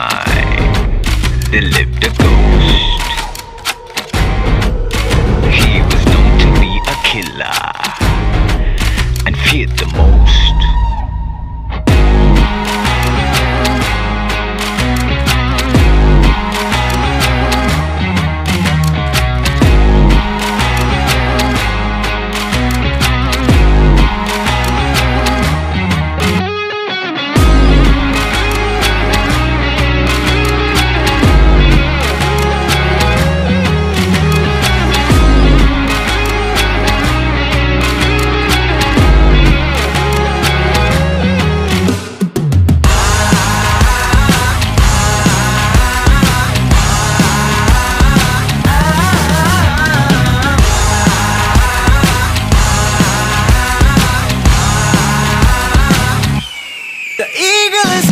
time, there lived a ghost. He was known to be a killer and feared the most. The eagle is